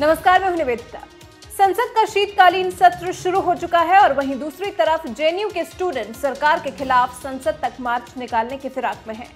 नमस्कार, मैं हूँ निवेदिता संसद का शीतकालीन सत्र शुरू हो चुका है और वहीं दूसरी तरफ़ जेएनयू के स्टूडेंट सरकार के खिलाफ संसद तक मार्च निकालने की फिराक में हैं।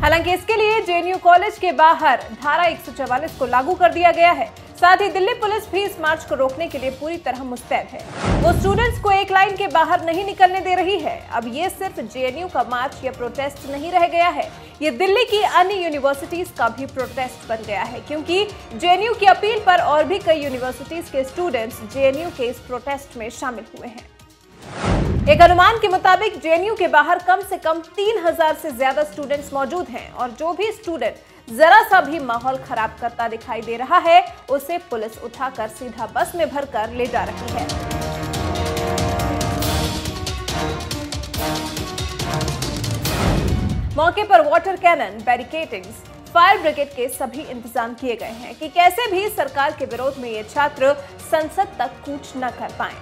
हालाँकि इसके लिए जेएनयू कॉलेज के बाहर धारा 144 को लागू कर दिया गया है साथ ही दिल्ली पुलिस भी इस मार्च को रोकने के लिए पूरी तरह मुस्तैद है। वो स्टूडेंट्स को एक लाइन के बाहर नहीं निकलने दे रही है। अब ये सिर्फ़ जेएनयू का मार्च या प्रोटेस्ट नहीं रह गया है। ये दिल्ली की अन्य यूनिवर्सिटीज का भी प्रोटेस्ट बन गया है, क्योंकि जेएनयू की अपील पर और भी कई यूनिवर्सिटीज के स्टूडेंट्स जेएनयू के इस प्रोटेस्ट में शामिल हुए हैं। एक अनुमान के मुताबिक जेएनयू के बाहर कम से कम 3000 से ज़्यादा स्टूडेंट्स मौजूद हैं और जो भी स्टूडेंट जरा सा भी माहौल खराब करता दिखाई दे रहा है उसे पुलिस उठाकर सीधा बस में भरकर ले जा रही है मौके पर water cannon barricadings fire brigade के सभी इंतज़ाम किए गए हैं कि कैसे भी सरकार के विरोध में ये छात्र संसद तक कूच न कर पाएँ।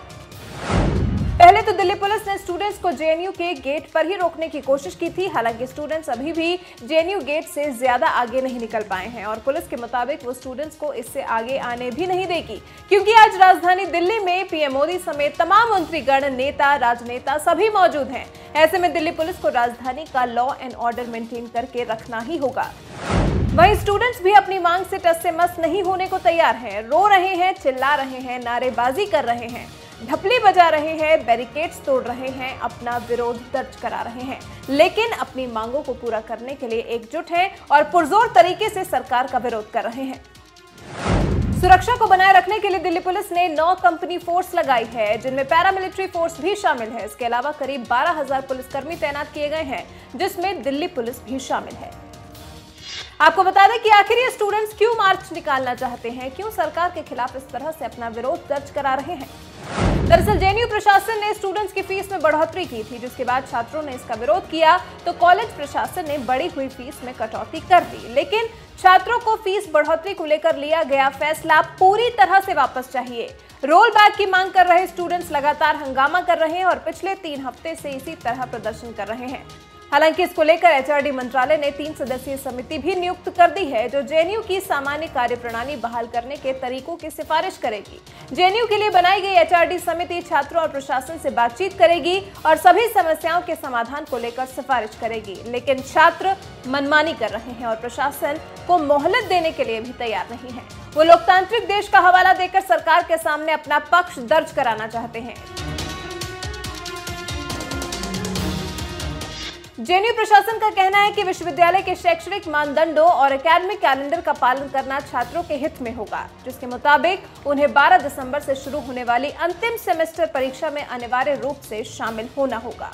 पहले तो दिल्ली पुलिस ने स्टूडेंट्स को जेएनयू के गेट पर ही रोकने की कोशिश की थी। हालाँकि स्टूडेंट्स अभी भी जेएनयू गेट से ज़्यादा आगे नहीं निकल पाए हैं और पुलिस के मुताबिक वो स्टूडेंट्स को इससे आगे आने भी नहीं देगी। क्योंकि आज राजधानी दिल्ली में पीएम मोदी समेत तमाम मंत्रीगण, नेता, राजनेता सभी मौजूद हैं। ऐसे में दिल्ली पुलिस को राजधानी का लॉ एंड ऑर्डर मेंटेन करके रखना ही होगा। वहीं स्टूडेंट्स भी अपनी मांग से टस से मस नहीं होने को तैयार हैं। रो रहे हैं, चिल्ला रहे हैं, नारेबाजी कर रहे हैं। ढपली बजा रहे हैं बैरिकेड्स तोड़ रहे हैं अपना विरोध दर्ज करा रहे हैं। लेकिन अपनी मांगों को पूरा करने के लिए एकजुट हैं और पुरजोर तरीके से सरकार का विरोध कर रहे हैं। सुरक्षा को बनाए रखने के लिए दिल्ली पुलिस ने नौ कंपनी फोर्स लगाई है जिनमें पैरामिलिट्री फोर्स भी शामिल है। इसके अलावा करीब 12,000 पुलिसकर्मी तैनात किए गए हैं जिसमें दिल्ली पुलिस भी शामिल है। आपको बता दें कि आखिर ये स्टूडेंट्स क्यों मार्च निकालना चाहते हैं? क्यों सरकार के खिलाफ इस तरह से अपना विरोध दर्ज करा रहे हैं? दरअसल जेएनयू प्रशासन ने स्टूडेंट्स की फ़ीस में बढ़ोतरी की थी, जिसके बाद छात्रों ने इसका विरोध किया तो कॉलेज प्रशासन ने बढ़ी हुई फ़ीस में कटौती कर दी। लेकिन छात्रों को फ़ीस बढ़ोतरी को लेकर लिया गया फैसला पूरी तरह से वापस चाहिए। रोल बैक की मांग कर रहे स्टूडेंट्स लगातार हंगामा कर रहे हैं और पिछले तीन हफ़्ते से इसी तरह प्रदर्शन कर रहे हैं। हालाँकि इसको लेकर एचआरडी मंत्रालय ने तीन सदस्यीय समिति भी नियुक्त कर दी है, जो जेएनयू की सामान्य कार्यप्रणाली बहाल करने के तरीकों की सिफारिश करेगी। जेएनयू के लिए बनाई गई एचआरडी समिति छात्रों और प्रशासन से बातचीत करेगी और सभी समस्याओं के समाधान को लेकर सिफारिश करेगी। लेकिन छात्र मनमानी कर रहे हैं और प्रशासन को मोहलत देने के लिए भी तैयार नहीं है। वो लोकतांत्रिक देश का हवाला देकर सरकार के सामने अपना पक्ष दर्ज कराना चाहते हैं। जेएनयू प्रशासन का कहना है कि विश्वविद्यालय के शैक्षणिक मानदंडों और अकेडमिक कैलेंडर का पालन करना छात्रों के हित में होगा, जिसके मुताबिक उन्हें 12 दिसंबर से शुरू होने वाली अंतिम सेमेस्टर परीक्षा में अनिवार्य रूप से शामिल होना होगा।